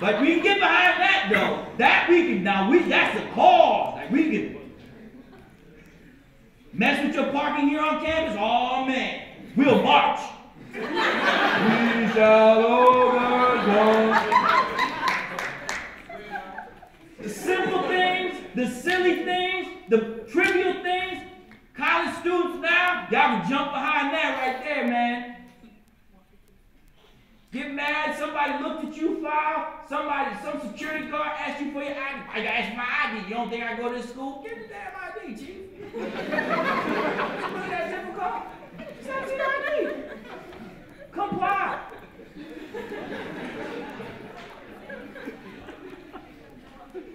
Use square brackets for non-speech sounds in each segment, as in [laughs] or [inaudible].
But we can get behind that though. That we can now we that's a cause. Like we can mess with your parking here on campus. Oh man, we'll march. we shall overcome. The simple things, the silly things, the trivial things. College students now, y'all can jump behind that right there, man. Get mad, somebody looked at you, file, somebody, some security guard asked you for your ID. I got ask my ID. You don't think I go to school? Get the damn ID, chief. [laughs] it's really that difficult. Just ask your ID. Comply.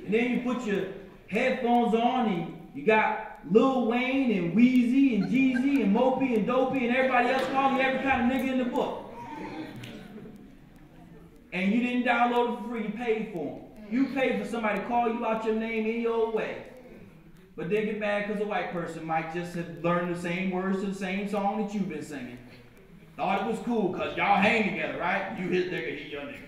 And then you put your headphones on and you got Lil Wayne and Weezy and Jeezy and Mopey and Dopey and everybody else calling you every kind of nigga in the book and you didn't download it for free, you paid for them. You mm. paid for somebody to call you out your name in your way. But they get mad because a white person might just have learned the same words to the same song that you've been singing. Thought it was cool because y'all hang together, right? You hit nigga, he your nigga.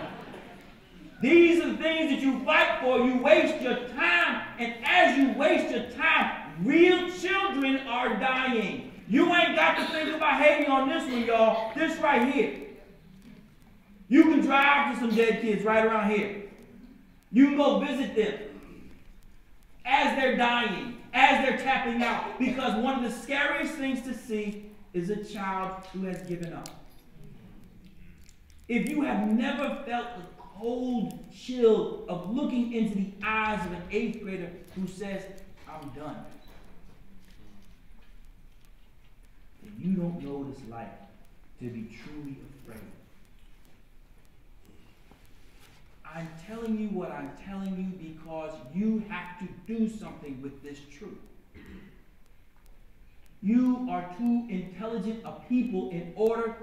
[laughs] These are the things that you fight for. You waste your time. And as you waste your time, real children are dying. You ain't got to think about hating on this one, y'all. This right here. You can drive to some dead kids right around here. You can go visit them as they're dying, as they're tapping out. Because one of the scariest things to see is a child who has given up. If you have never felt the cold chill of looking into the eyes of an eighth grader who says, I'm done, then you don't know what it's like to be truly afraid. I'm telling you what I'm telling you because you have to do something with this truth. You are too intelligent a people in order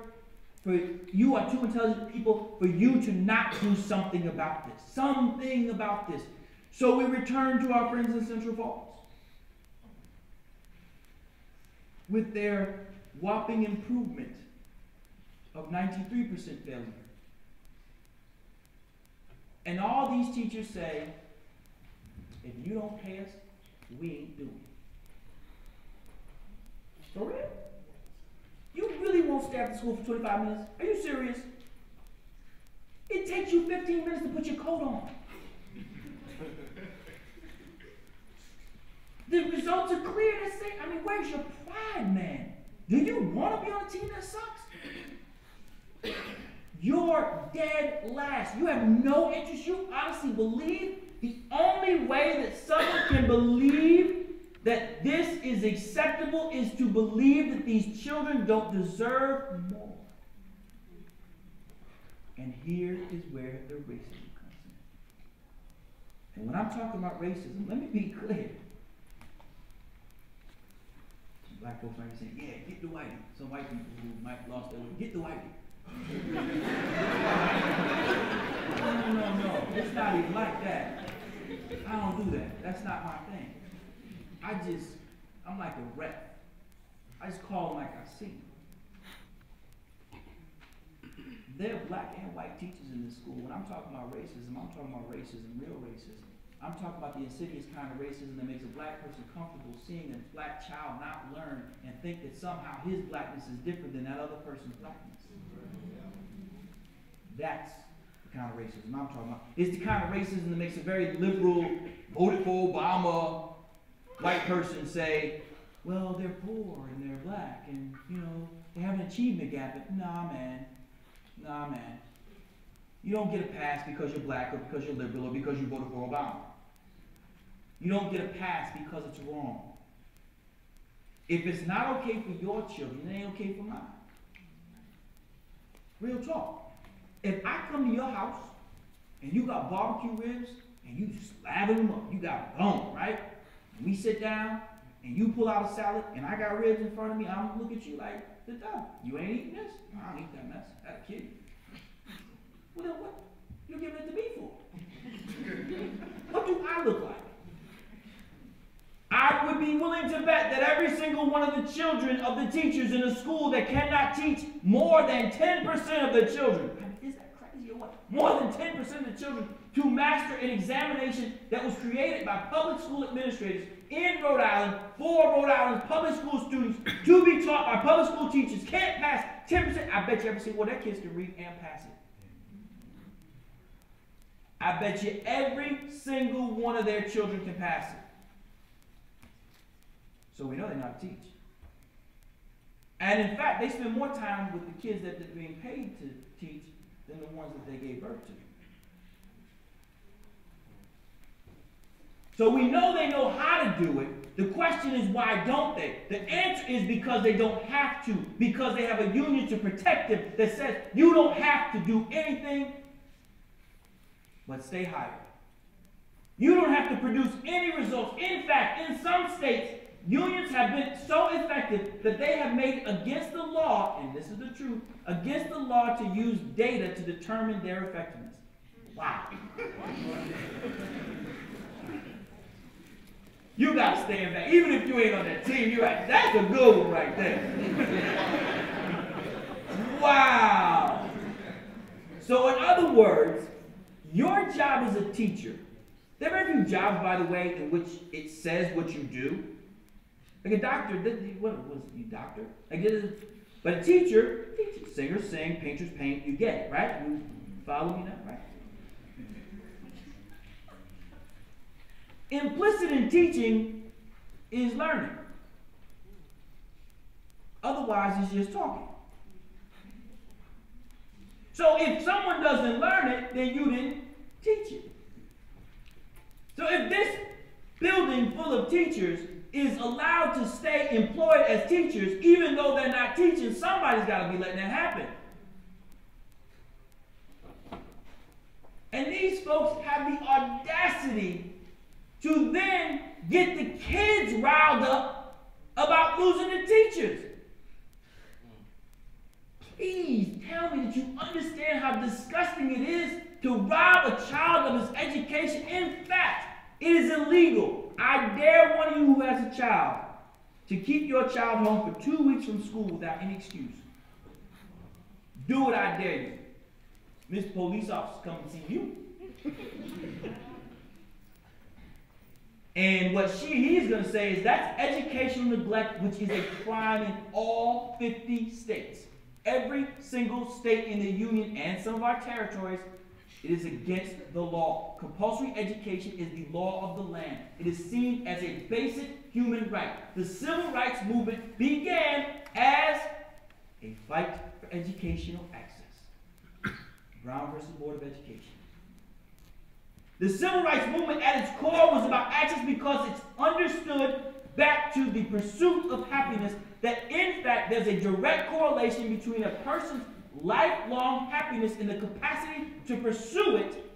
for you are too intelligent people for you to not do something about this. Something about this. So we return to our friends in Central Falls with their whopping improvement of 93% failure. And all these teachers say, if you don't pay us, we ain't doing it. For real? You really won't stay after school for 25 minutes? Are you serious? It takes you 15 minutes to put your coat on. [laughs] the results are clear. They say, I mean, where's your pride, man? Do you want to be on a team that sucks? You're dead last. You have no interest. You honestly believe the only way that someone can believe that this is acceptable is to believe that these children don't deserve more. And here is where the racism comes in. And when I'm talking about racism, let me be clear. Some Black folks might be saying, yeah, get the whitey. Some white people who might lost their way, get the whitey no, no, no. It's not even like that. I don't do that. That's not my thing. I just, I'm like a rep. I just call them like I see them. There are black and white teachers in this school. When I'm talking about racism, I'm talking about racism, real racism. I'm talking about the insidious kind of racism that makes a black person comfortable seeing a black child not learn and think that somehow his blackness is different than that other person's blackness. That's the kind of racism I'm talking about. It's the kind of racism that makes a very liberal, voted for Obama white person say, well, they're poor and they're black and, you know, they have an achievement gap. But nah, man. Nah, man. You don't get a pass because you're black or because you're liberal or because you voted for Obama. You don't get a pass because it's wrong. If it's not okay for your children, it ain't okay for mine. Real talk. If I come to your house and you got barbecue ribs and you slather them up, you got bone, right? And we sit down and you pull out a salad and I got ribs in front of me, I'm gonna look at you like the devil. You ain't eating this? I don't eat that mess. That kid. Well then what? You're giving it to me for? [laughs] what do I look like? I would be willing to bet that every single one of the children of the teachers in a school that cannot teach more than 10% of the children. is that crazy or what? More than 10% of the children to master an examination that was created by public school administrators in Rhode Island for Rhode Island's public school students to be taught by public school teachers can't pass 10%. I bet you every single one of their kids can read and pass it. I bet you every single one of their children can pass it. So we know they know how to teach. And in fact, they spend more time with the kids that they're being paid to teach than the ones that they gave birth to. So we know they know how to do it. The question is, why don't they? The answer is because they don't have to, because they have a union to protect them that says you don't have to do anything but stay hired. You don't have to produce any results. In fact, in some states, unions have been so effective that they have made against the law, and this is the truth, against the law to use data to determine their effectiveness. Wow. You got to stand back. Even if you ain't on that team, you like, that's a good one right there. wow. So in other words, your job as a teacher, there are few jobs, by the way, in which it says what you do. Like a doctor, what was you doctor? Like but a teacher, teacher, singers sing, painters paint, you get it, right? You follow me now, right? Implicit in teaching is learning. Otherwise, it's just talking. So if someone doesn't learn it, then you didn't teach it. So if this building full of teachers is allowed to stay employed as teachers, even though they're not teaching, somebody's got to be letting that happen. And these folks have the audacity to then get the kids riled up about losing the teachers. Please tell me that you understand how disgusting it is to rob a child of his education. In fact, it is illegal. I dare one of you who has a child to keep your child home for two weeks from school without any excuse. Do it, I dare you. Mr. Police Officer, come and see you. And what she he's going to say is that's educational neglect, which is a crime in all 50 states. Every single state in the union and some of our territories, it is against the law. Compulsory education is the law of the land. It is seen as a basic human right. The civil rights movement began as a fight for educational access. Brown versus Board of Education. The civil rights movement at its core was about access because it's understood back to the pursuit of happiness that in fact there's a direct correlation between a person's lifelong happiness and the capacity to pursue it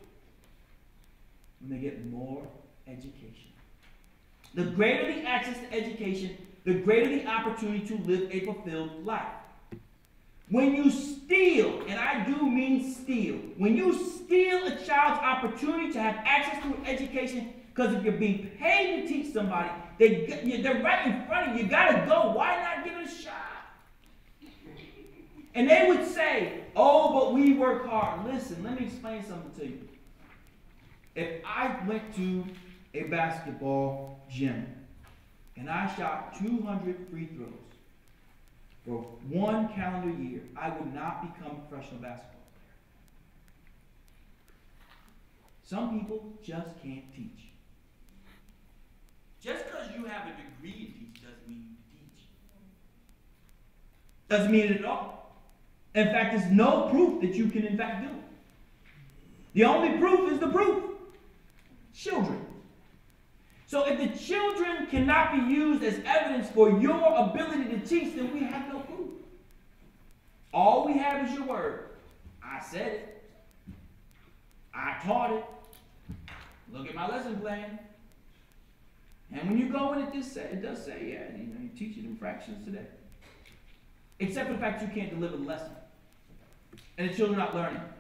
when they get more education. The greater the access to education, the greater the opportunity to live a fulfilled life. When you steal, and I do mean steal, when you steal a child's opportunity to have access to an education, because if you're being paid to teach somebody, they, they're right in front of you, you got to go. Why not give it a shot? And they would say, oh, but we work hard. Listen, let me explain something to you. If I went to a basketball gym and I shot 200 free throws, for one calendar year, I would not become a professional basketball player. Some people just can't teach. Just because you have a degree in teach doesn't mean you can teach. Doesn't mean it at all. In fact, there's no proof that you can in fact do it. The only proof is the proof. Children. So if the children cannot be used as evidence for your ability to teach, then we have no proof. All we have is your word. I said it. I taught it. Look at my lesson plan. And when you go in it, this say, it does say, yeah, you know, you teach it in fractions today. Except for the fact you can't deliver the lesson. And the children are not learning.